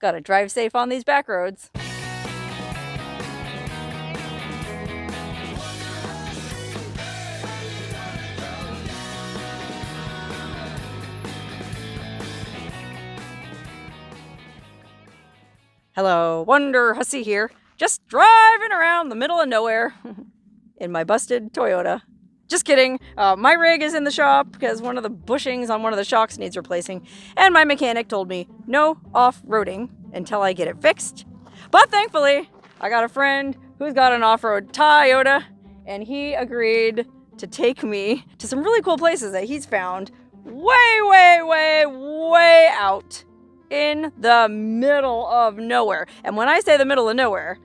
Gotta drive safe on these back roads. Hello, Wonder Hussy here. Just driving around the middle of nowhere in my busted Toyota. Just kidding. Uh, my rig is in the shop because one of the bushings on one of the shocks needs replacing. And my mechanic told me no off-roading until I get it fixed. But thankfully, I got a friend who's got an off-road Toyota and he agreed to take me to some really cool places that he's found way, way, way, way out in the middle of nowhere. And when I say the middle of nowhere,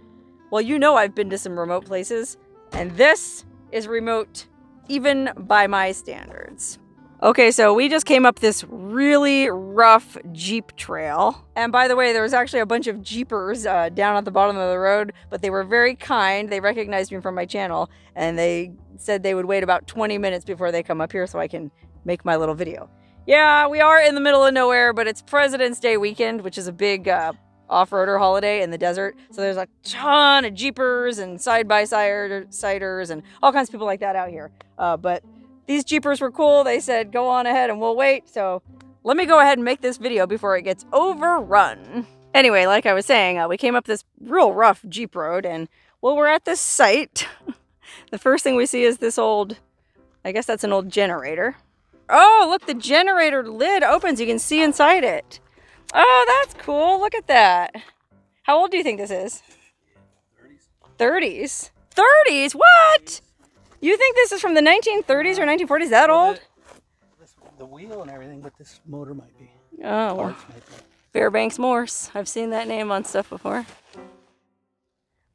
well, you know I've been to some remote places, and this is remote even by my standards. Okay, so we just came up this really rough Jeep trail. And by the way, there was actually a bunch of Jeepers uh, down at the bottom of the road, but they were very kind. They recognized me from my channel, and they said they would wait about 20 minutes before they come up here so I can make my little video. Yeah, we are in the middle of nowhere, but it's President's Day weekend, which is a big uh, off-roader holiday in the desert. So there's a ton of Jeepers and side-by-siders and all kinds of people like that out here. Uh, but these Jeepers were cool. They said, go on ahead and we'll wait. So let me go ahead and make this video before it gets overrun. Anyway, like I was saying, uh, we came up this real rough Jeep road and well, we're at this site. the first thing we see is this old, I guess that's an old generator. Oh, look, the generator lid opens. You can see inside it. Oh, that's cool. Look at that. How old do you think this is? 30s. 30s? 30s? What? You think this is from the 1930s or 1940s? That old? The, this, the wheel and everything, but this motor might be. Oh, Parts might be. Fairbanks Morse. I've seen that name on stuff before.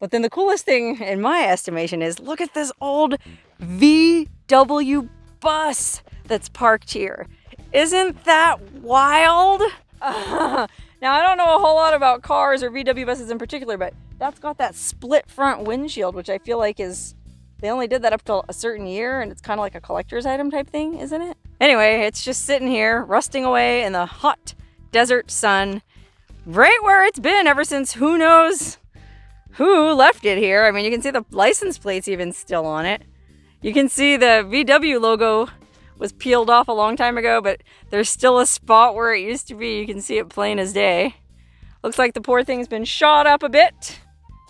But then the coolest thing, in my estimation, is look at this old VW bus that's parked here. Isn't that wild? now, I don't know a whole lot about cars or VW buses in particular, but that's got that split front windshield, which I feel like is. They only did that up till a certain year, and it's kind of like a collector's item type thing, isn't it? Anyway, it's just sitting here, rusting away in the hot desert sun, right where it's been ever since who knows who left it here. I mean, you can see the license plates even still on it. You can see the VW logo was peeled off a long time ago, but there's still a spot where it used to be. You can see it plain as day. Looks like the poor thing's been shot up a bit.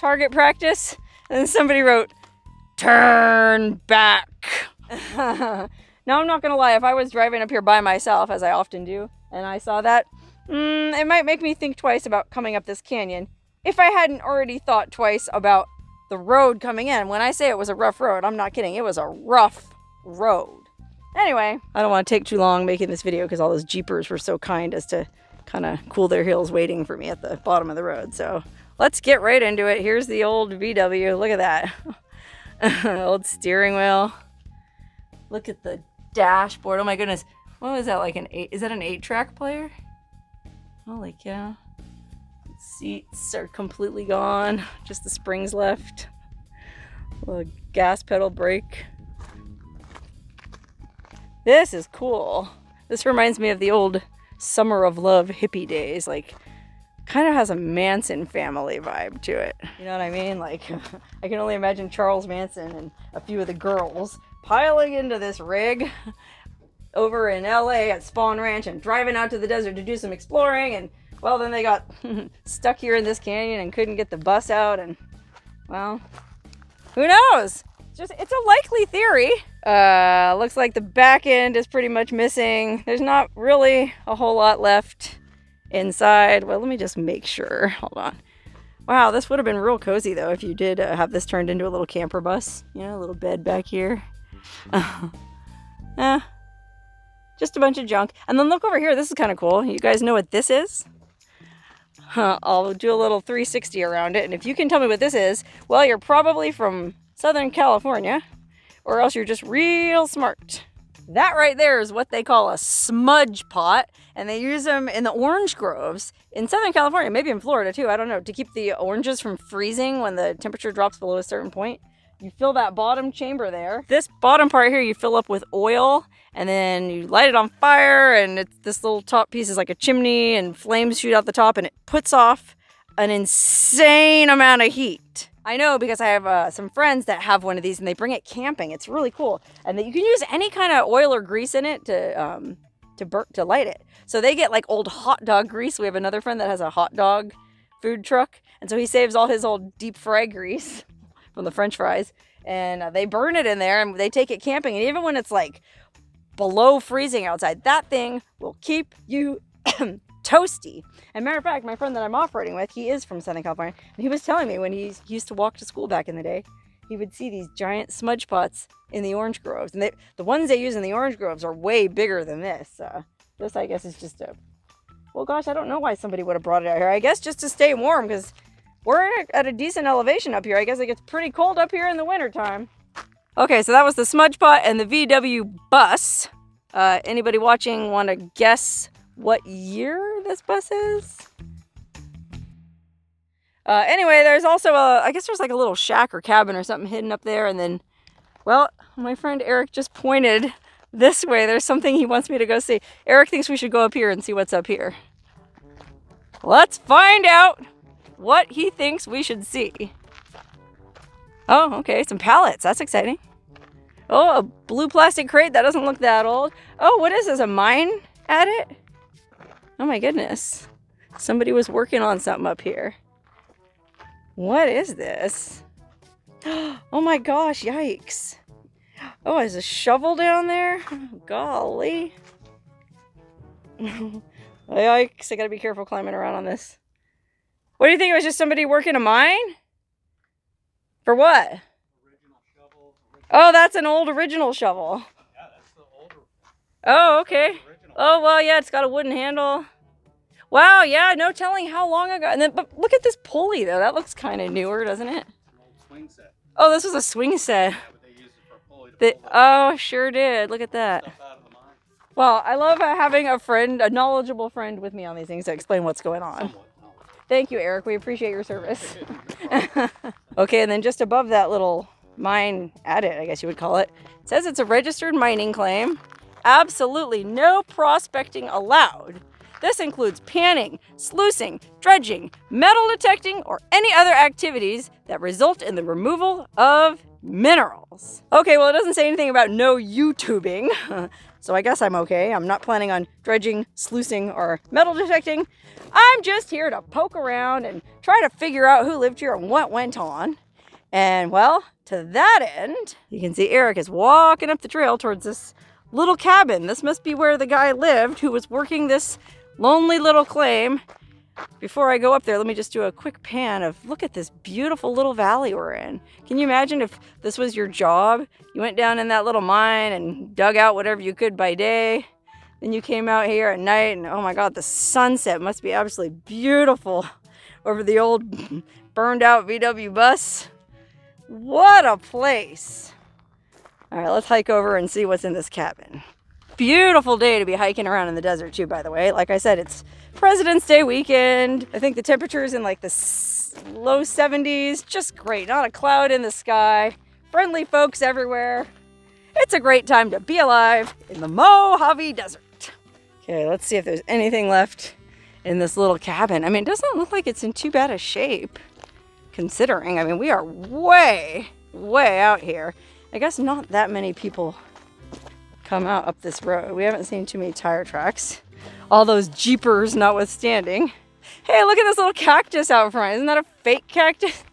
Target practice. And then somebody wrote, turn back. now, I'm not gonna lie, if I was driving up here by myself, as I often do, and I saw that, mm, it might make me think twice about coming up this canyon if I hadn't already thought twice about the road coming in. When I say it was a rough road, I'm not kidding. It was a rough road. Anyway, I don't want to take too long making this video because all those Jeepers were so kind as to kind of cool their heels waiting for me at the bottom of the road. So let's get right into it. Here's the old VW. Look at that. old steering wheel. Look at the dashboard. Oh my goodness. What was that like an eight? Is that an eight track player? Holy cow. Seats are completely gone. Just the springs left. Little gas pedal brake. This is cool. This reminds me of the old summer of love hippie days. Like, kind of has a Manson family vibe to it. You know what I mean? Like, I can only imagine Charles Manson and a few of the girls piling into this rig over in LA at Spahn Ranch and driving out to the desert to do some exploring. And, well, then they got stuck here in this canyon and couldn't get the bus out. And, well, who knows? Just, it's a likely theory. Uh, looks like the back end is pretty much missing. There's not really a whole lot left inside. Well, let me just make sure. Hold on. Wow, this would have been real cozy though if you did uh, have this turned into a little camper bus. You know, a little bed back here. eh, just a bunch of junk. And then look over here. This is kind of cool. You guys know what this is? Huh, I'll do a little 360 around it. And if you can tell me what this is, well, you're probably from Southern California or else you're just real smart. That right there is what they call a smudge pot, and they use them in the orange groves in Southern California, maybe in Florida too, I don't know, to keep the oranges from freezing when the temperature drops below a certain point. you fill that bottom chamber there. This bottom part here, you fill up with oil and then you light it on fire and it's, this little top piece is like a chimney and flames shoot out the top and it puts off an insane amount of heat. I know because I have uh, some friends that have one of these and they bring it camping. It's really cool. And that you can use any kind of oil or grease in it to um, to to light it. So they get like old hot dog grease. We have another friend that has a hot dog food truck. And so he saves all his old deep fry grease from the french fries and uh, they burn it in there and they take it camping and even when it's like below freezing outside that thing will keep you toasty and matter of fact my friend that i'm operating with he is from southern california and he was telling me when he used to walk to school back in the day he would see these giant smudge pots in the orange groves and they, the ones they use in the orange groves are way bigger than this uh, this i guess is just a well gosh i don't know why somebody would have brought it out here i guess just to stay warm because we're at a decent elevation up here. I guess it gets pretty cold up here in the wintertime. Okay, so that was the smudge pot and the VW bus. Uh, anybody watching want to guess what year this bus is? Uh, anyway, there's also a, I guess there's like a little shack or cabin or something hidden up there. And then, well, my friend Eric just pointed this way. There's something he wants me to go see. Eric thinks we should go up here and see what's up here. Let's find out what he thinks we should see. Oh, okay, some pallets. That's exciting. Oh, a blue plastic crate. That doesn't look that old. Oh, what is this? A mine adit? Oh my goodness. Somebody was working on something up here. What is this? Oh my gosh, yikes. Oh, is a shovel down there? Oh, golly. yikes, I gotta be careful climbing around on this. What do you think? It was just somebody working a mine? For what? Shovel, oh, that's an old original shovel. Yeah, that's the older. Oh, okay. Oh, well, yeah, it's got a wooden handle. Wow, yeah, no telling how long ago. And then, but look at this pulley, though. That looks kind of newer, doesn't it? Oh, this was a swing set. Yeah, oh, sure did. Look at that. Well, I love uh, having a friend, a knowledgeable friend with me on these things to explain what's going on. Thank you, Eric. We appreciate your service. okay, and then just above that little mine adit, I guess you would call it, it says it's a registered mining claim. Absolutely no prospecting allowed. This includes panning, sluicing, dredging, metal detecting, or any other activities that result in the removal of minerals. Okay, well, it doesn't say anything about no YouTubing, so I guess I'm okay. I'm not planning on dredging, sluicing, or metal detecting. I'm just here to poke around and try to figure out who lived here and what went on. And well, to that end, you can see Eric is walking up the trail towards this little cabin. This must be where the guy lived who was working this lonely little claim. Before I go up there, let me just do a quick pan of look at this beautiful little valley we're in. Can you imagine if this was your job? You went down in that little mine and dug out whatever you could by day then you came out here at night and oh my God, the sunset must be absolutely beautiful over the old burned out VW bus. What a place. All right, let's hike over and see what's in this cabin. Beautiful day to be hiking around in the desert too, by the way. Like I said, it's President's Day weekend. I think the temperature is in like the low 70s. Just great. Not a cloud in the sky. Friendly folks everywhere. It's a great time to be alive in the Mojave Desert. Okay, let's see if there's anything left in this little cabin. I mean, it doesn't look like it's in too bad a shape, considering. I mean, we are way, way out here. I guess not that many people come out up this road. We haven't seen too many tire tracks. All those jeepers notwithstanding. Hey, look at this little cactus out front. Isn't that a fake cactus?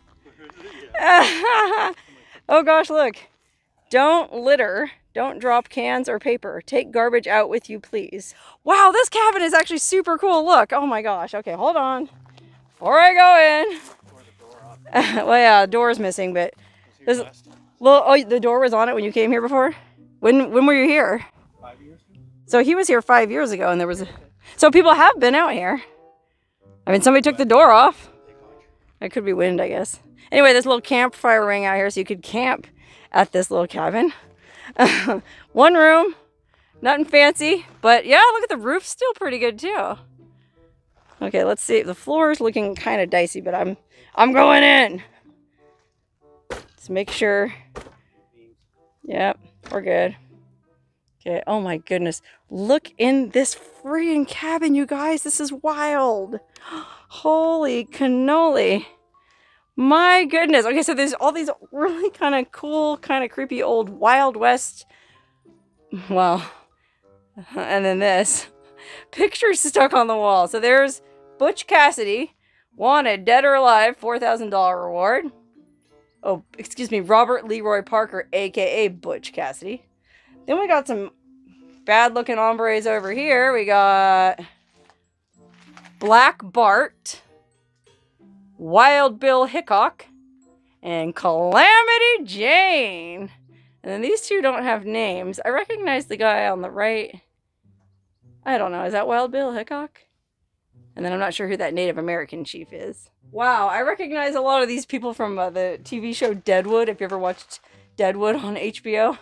oh gosh, look. Don't litter don't drop cans or paper. Take garbage out with you, please. Wow, this cabin is actually super cool. Look, oh my gosh. Okay, hold on. Before I go in. well, yeah, door's missing, but this well, oh, the door was on it when you came here before. When when were you here? Five years. Ago. So he was here five years ago, and there was. A, so people have been out here. I mean, somebody took the door off. It could be wind, I guess. Anyway, this little campfire ring out here, so you could camp at this little cabin. One room, nothing fancy, but yeah, look at the roof, still pretty good too. Okay, let's see. The floor is looking kind of dicey, but I'm I'm going in. Let's make sure. Yep, we're good. Okay, oh my goodness. Look in this freaking cabin, you guys. This is wild. Holy cannoli. My goodness. Okay, so there's all these really kind of cool, kind of creepy old Wild West. Well, and then this. Pictures stuck on the wall. So there's Butch Cassidy, wanted dead or alive, $4,000 reward. Oh, excuse me, Robert Leroy Parker, aka Butch Cassidy. Then we got some bad looking hombres over here. We got Black Bart, Wild Bill Hickok, and Calamity Jane. And then these two don't have names. I recognize the guy on the right. I don't know. Is that Wild Bill Hickok? And then I'm not sure who that Native American chief is. Wow, I recognize a lot of these people from uh, the TV show Deadwood. If you ever watched Deadwood on HBO,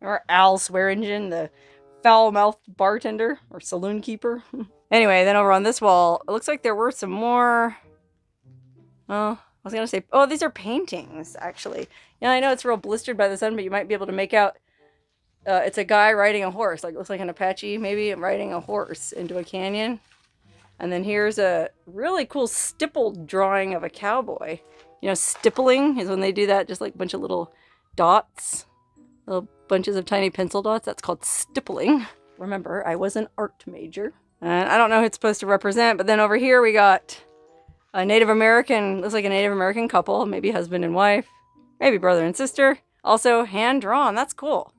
or Al Swearingen, the foul-mouthed bartender or saloon keeper. anyway, then over on this wall, it looks like there were some more. Oh, I was gonna say, oh, these are paintings actually. Yeah, I know it's real blistered by the sun, but you might be able to make out. Uh, it's a guy riding a horse, like looks like an Apache, maybe riding a horse into a canyon. And then here's a really cool stippled drawing of a cowboy. You know, stippling is when they do that, just like a bunch of little dots, little bunches of tiny pencil dots. That's called stippling. Remember, I was an art major. And I don't know who it's supposed to represent, but then over here we got a Native American, looks like a Native American couple, maybe husband and wife, maybe brother and sister. Also hand drawn, that's cool.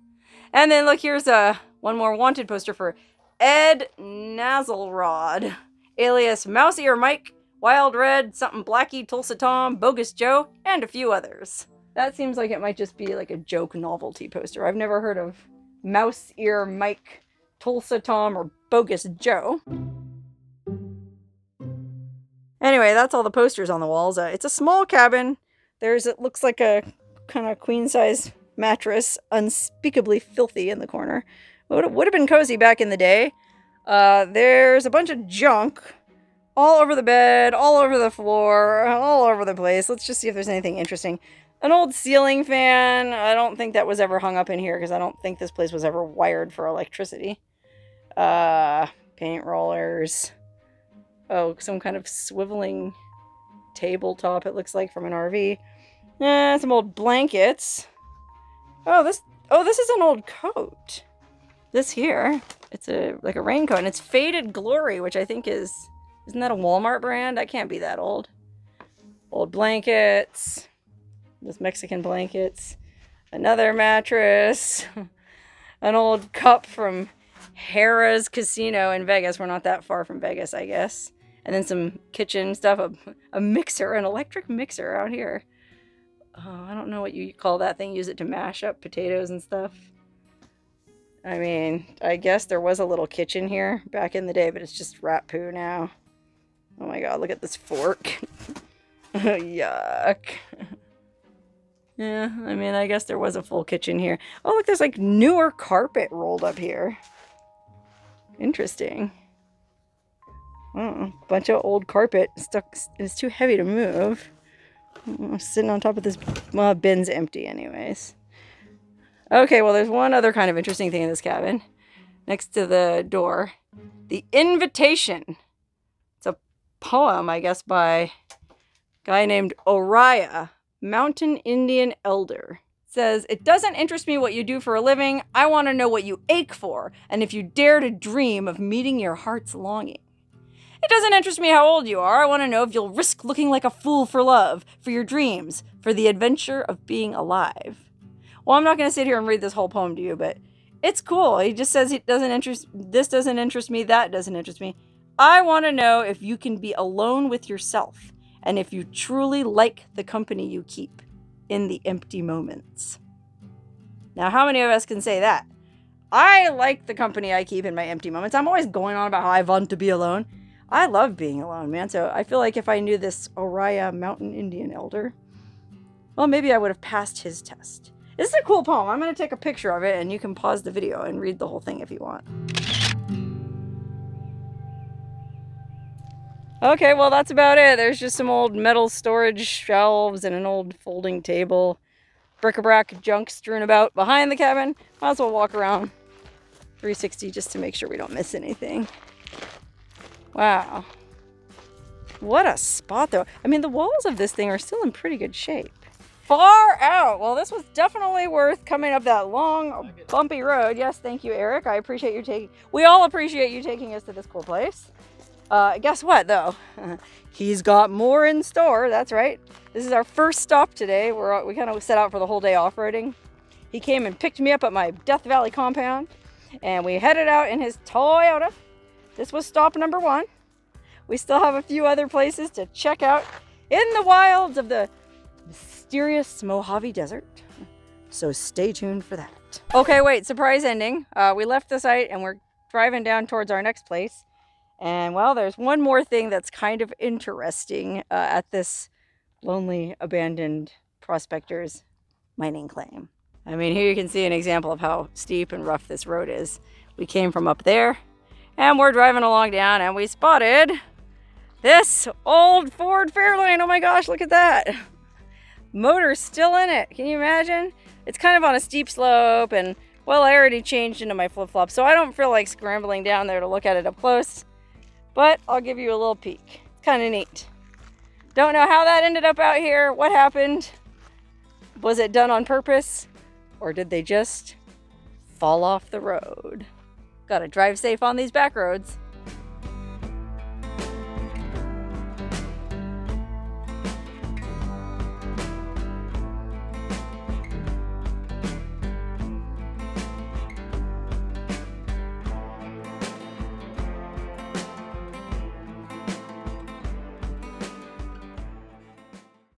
And then look, here's a one more wanted poster for Ed Nazelrod alias Mouse or Mike, Wild Red, something Blackie, Tulsa Tom, Bogus Joe, and a few others. That seems like it might just be like a joke novelty poster. I've never heard of Mouse Ear Mike, Tulsa Tom, or Bogus Joe. Anyway, that's all the posters on the walls. Uh, it's a small cabin. There's, it looks like a kind of queen size mattress, unspeakably filthy in the corner. It would have been cozy back in the day. Uh, there's a bunch of junk all over the bed, all over the floor, all over the place. Let's just see if there's anything interesting. An old ceiling fan. I don't think that was ever hung up in here because I don't think this place was ever wired for electricity. Uh, paint rollers. Oh, some kind of swiveling tabletop, it looks like, from an RV. Eh, some old blankets. Oh, this... Oh, this is an old coat. This here it's a like a raincoat and it's Faded Glory, which I think is isn't that a Walmart brand? That can't be that old. Old blankets. Those Mexican blankets. Another mattress. An old cup from Harrah's Casino in Vegas. We're not that far from Vegas, I guess. And then some kitchen stuff, a, a mixer, an electric mixer out here. Oh, I don't know what you call that thing. Use it to mash up potatoes and stuff. I mean, I guess there was a little kitchen here back in the day, but it's just rat poo now. Oh my god, look at this fork. Yuck. yeah, I mean, I guess there was a full kitchen here. Oh, look, there's like newer carpet rolled up here. Interesting. Oh, bunch of old carpet stuck. It's too heavy to move. I'm sitting on top of this. Well, bin's empty anyways. Okay, well, there's one other kind of interesting thing in this cabin next to the door. The Invitation. It's a poem, I guess, by a guy named Oriah, Mountain Indian Elder. It says, It doesn't interest me what you do for a living. I want to know what you ache for, and if you dare to dream of meeting your heart's longing. It doesn't interest me how old you are. I want to know if you'll risk looking like a fool for love, for your dreams, for the adventure of being alive. Well, I'm not going to sit here and read this whole poem to you, but it's cool. He just says it doesn't interest this doesn't interest me, that doesn't interest me. I want to know if you can be alone with yourself and if you truly like the company you keep in the empty moments. Now, how many of us can say that? I like the company I keep in my empty moments. I'm always going on about how I want to be alone. I love being alone, man. So I feel like if I knew this Oriah Mountain Indian elder, well, maybe I would have passed his test. This is a cool poem. I'm going to take a picture of it and you can pause the video and read the whole thing if you want. Okay, well that's about it. There's just some old metal storage shelves and an old folding table. bric-a-brac junk strewn about behind the cabin. Might as well walk around 360 just to make sure we don't miss anything. Wow. What a spot though. I mean, the walls of this thing are still in pretty good shape. Far out. Well, this was definitely worth coming up that long, bumpy road. Yes, thank you, Eric. I appreciate you taking, we all appreciate you taking us to this cool place. Uh, guess what though? He's got more in store. That's right. This is our first stop today. We're, we kind of set out for the whole day off-roading. He came and picked me up at my Death Valley compound and we headed out in his Toyota. This was stop number one. We still have a few other places to check out in the wilds of the mysterious Mojave Desert. So stay tuned for that. Okay, wait, surprise ending. Uh, we left the site and we're driving down towards our next place. And well, there's one more thing that's kind of interesting uh, at this lonely, abandoned prospector's mining claim. I mean, here you can see an example of how steep and rough this road is. We came from up there and we're driving along down and we spotted this old Ford Fairlane. Oh my gosh, look at that. Motor's still in it. Can you imagine? It's kind of on a steep slope and well, I already changed into my flip-flop, so I don't feel like scrambling down there to look at it up close, but I'll give you a little peek. Kind of neat. Don't know how that ended up out here, what happened. Was it done on purpose? Or did they just fall off the road? Gotta drive safe on these back roads.